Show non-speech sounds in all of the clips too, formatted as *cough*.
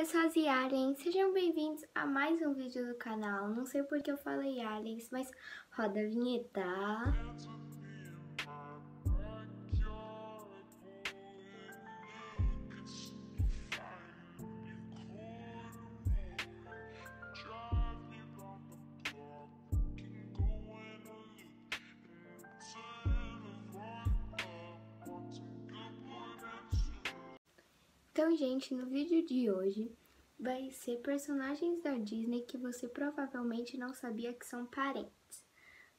pessoas e aliens, sejam bem-vindos a mais um vídeo do canal. Não sei porque eu falei aliens, mas roda a vinheta. Então, gente, no vídeo de hoje vai ser personagens da Disney que você provavelmente não sabia que são parentes.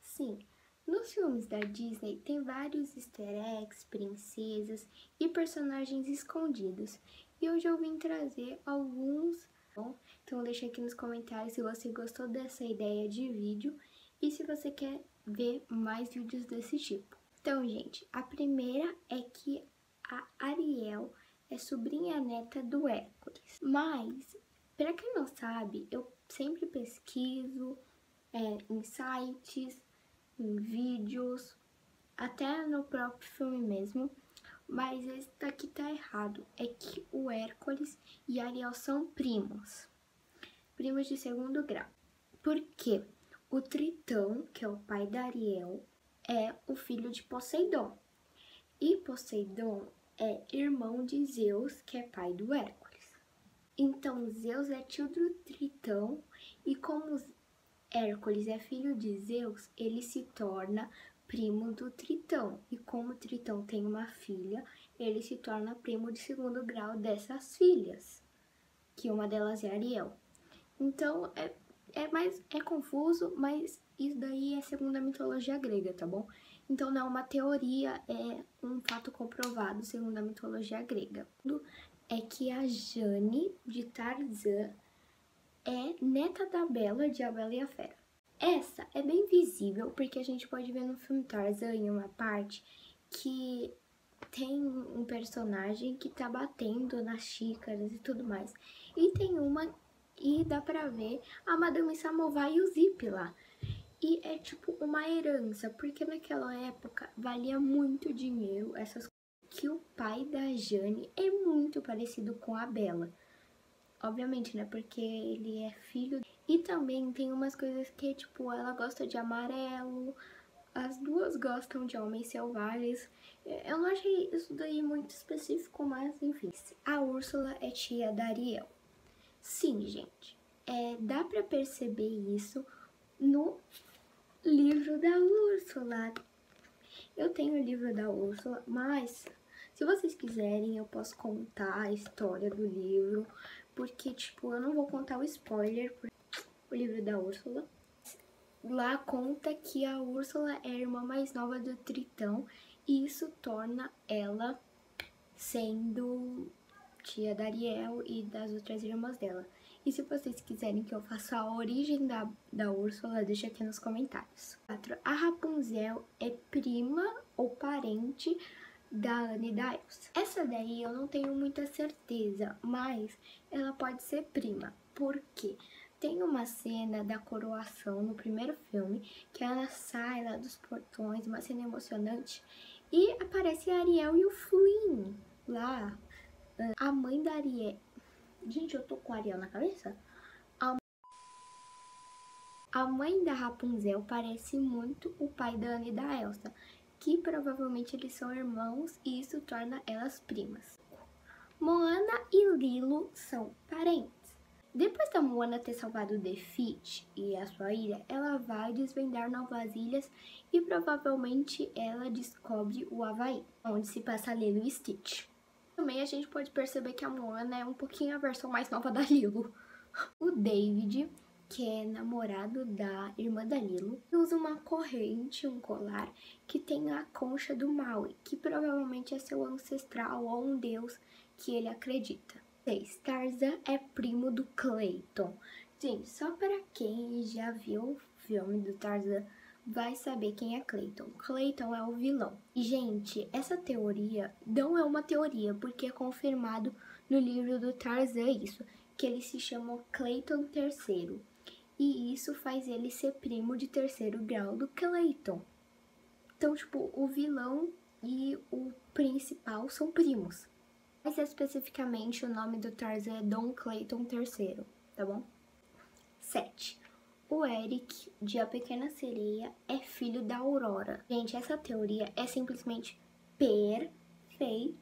Sim, nos filmes da Disney tem vários easter eggs, princesas e personagens escondidos. E hoje eu vim trazer alguns. Bom, então deixa aqui nos comentários se você gostou dessa ideia de vídeo e se você quer ver mais vídeos desse tipo. Então, gente, a primeira é que a Ariel é sobrinha neta do Hércules. Mas, para quem não sabe, eu sempre pesquiso é, em sites, em vídeos, até no próprio filme mesmo. Mas esse daqui tá errado. É que o Hércules e Ariel são primos. Primos de segundo grau. Por quê? O Tritão, que é o pai da Ariel, é o filho de Poseidon. E Poseidon é irmão de Zeus, que é pai do Hércules. Então, Zeus é tio do Tritão, e como Hércules é filho de Zeus, ele se torna primo do Tritão. E como Tritão tem uma filha, ele se torna primo de segundo grau dessas filhas, que uma delas é Ariel. Então, é, é, mais, é confuso, mas isso daí é segundo a mitologia grega, tá bom? Então não é uma teoria, é um fato comprovado segundo a mitologia grega. É que a Jane de Tarzan é neta da Bela de A Bela e a Fera. Essa é bem visível porque a gente pode ver no filme Tarzan em uma parte que tem um personagem que tá batendo nas xícaras e tudo mais. E tem uma e dá pra ver a Madame Samovar e o Zip lá. E é tipo uma herança, porque naquela época valia muito dinheiro essas que o pai da Jane é muito parecido com a Bela. Obviamente, né? Porque ele é filho. E também tem umas coisas que, tipo, ela gosta de amarelo, as duas gostam de homens selvagens. Eu não achei isso daí muito específico, mas enfim. A Úrsula é tia da Ariel. Sim, gente. É, dá pra perceber isso no livro da Úrsula. Eu tenho o livro da Úrsula, mas se vocês quiserem eu posso contar a história do livro, porque tipo, eu não vou contar o spoiler, o livro da Úrsula. Lá conta que a Úrsula é a irmã mais nova do Tritão e isso torna ela sendo tia da Ariel e das outras irmãs dela. E se vocês quiserem que eu faça a origem da, da Úrsula, deixa aqui nos comentários. 4. A Rapunzel é prima ou parente da Anne e da Elsa. Essa daí eu não tenho muita certeza, mas ela pode ser prima. Por quê? Tem uma cena da coroação no primeiro filme que ela sai lá dos portões, uma cena emocionante, e aparece a Ariel e o Flynn lá. A mãe da Ariel, Gente, eu tô com Ariel na cabeça? A... a mãe da Rapunzel parece muito o pai da Anne e da Elsa, que provavelmente eles são irmãos e isso torna elas primas. Moana e Lilo são parentes. Depois da Moana ter salvado Defeat e a sua ilha, ela vai desvendar novas ilhas e provavelmente ela descobre o Havaí, onde se passa Lilo e Stitch. Também a gente pode perceber que a Moana é um pouquinho a versão mais nova da Lilo. O David, que é namorado da irmã da Lilo, usa uma corrente, um colar, que tem a concha do Maui, que provavelmente é seu ancestral ou um deus que ele acredita. 6. Tarzan é primo do Clayton. Gente, só para quem já viu o filme do Tarzan, vai saber quem é Clayton. Clayton é o vilão. E, gente, essa teoria não é uma teoria, porque é confirmado no livro do Tarzan isso, que ele se chama Clayton III. E isso faz ele ser primo de terceiro grau do Clayton. Então, tipo, o vilão e o principal são primos. Mais especificamente, o nome do Tarzan é Don Clayton III, tá bom? 7. O Eric, de A Pequena Sereia, é filho da Aurora. Gente, essa teoria é simplesmente perfeita.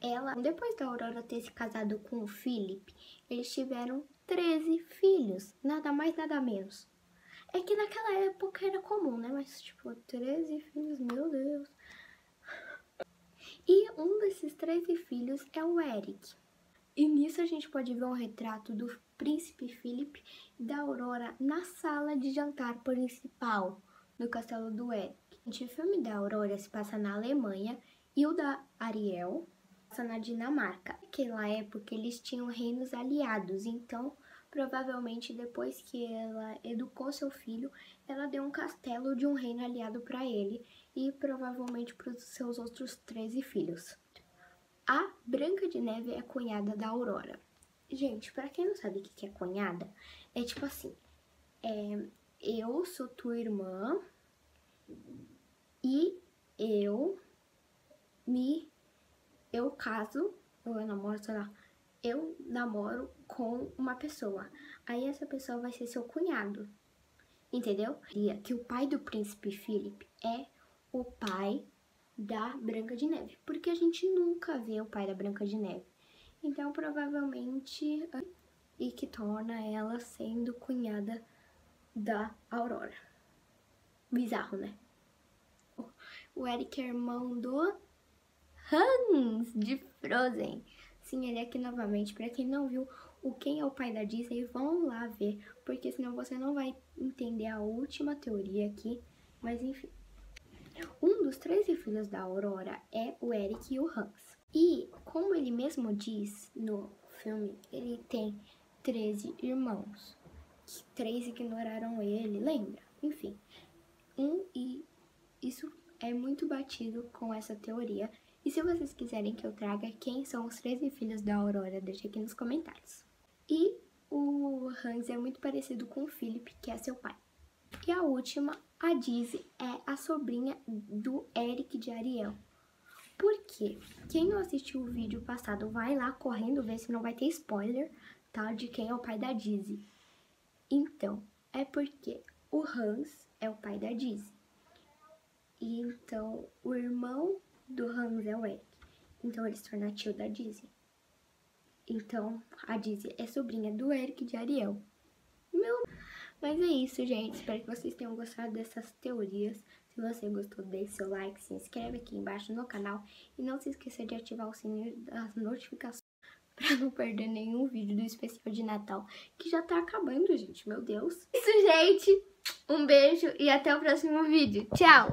Ela, depois da Aurora ter se casado com o Philip, eles tiveram 13 filhos, nada mais, nada menos. É que naquela época era comum, né? Mas, tipo, 13 filhos, meu Deus. E um desses 13 filhos é o Eric. E nisso a gente pode ver um retrato do príncipe Philip e da Aurora na sala de jantar principal do castelo do Eric. O filme da Aurora se passa na Alemanha e o da Ariel passa na Dinamarca. Naquela época eles tinham reinos aliados, então provavelmente depois que ela educou seu filho, ela deu um castelo de um reino aliado para ele e provavelmente para os seus outros 13 filhos. A Branca de Neve é cunhada da Aurora. Gente, para quem não sabe o que é cunhada, é tipo assim: é, eu sou tua irmã e eu me. Eu caso, ou eu namoro, sei lá. Eu namoro com uma pessoa. Aí essa pessoa vai ser seu cunhado. Entendeu? Que o pai do príncipe Philip é o pai da Branca de Neve, porque a gente nunca vê o pai da Branca de Neve. Então, provavelmente, e que torna ela sendo cunhada da Aurora. Bizarro, né? O Eric é irmão do Hans de Frozen. Sim, ele é aqui novamente. Para quem não viu o Quem é o Pai da Disney, vão lá ver, porque senão você não vai entender a última teoria aqui. Mas enfim. Um dos 13 filhos da Aurora é o Eric e o Hans. E, como ele mesmo diz no filme, ele tem 13 irmãos. Três ignoraram ele, lembra? Enfim. Um e isso é muito batido com essa teoria. E se vocês quiserem que eu traga quem são os 13 filhos da Aurora, deixa aqui nos comentários. E o Hans é muito parecido com o Philip, que é seu pai. E a última a Dizzy é a sobrinha do Eric de Ariel. Por quê? Quem não assistiu o vídeo passado, vai lá correndo ver se não vai ter spoiler, tá? De quem é o pai da Dizzy. Então, é porque o Hans é o pai da Dizzy. E então, o irmão do Hans é o Eric. Então, ele se torna tio da Dizzy. Então, a Dizzy é sobrinha do Eric de Ariel. Meu... Mas é isso, gente. Espero que vocês tenham gostado dessas teorias. Se você gostou, deixe seu like, se inscreve aqui embaixo no canal. E não se esqueça de ativar o sininho das notificações *laughs* para não perder nenhum vídeo do especial de Natal, que já tá acabando, gente. Meu Deus. Isso, gente. Um beijo e até o próximo vídeo. Tchau!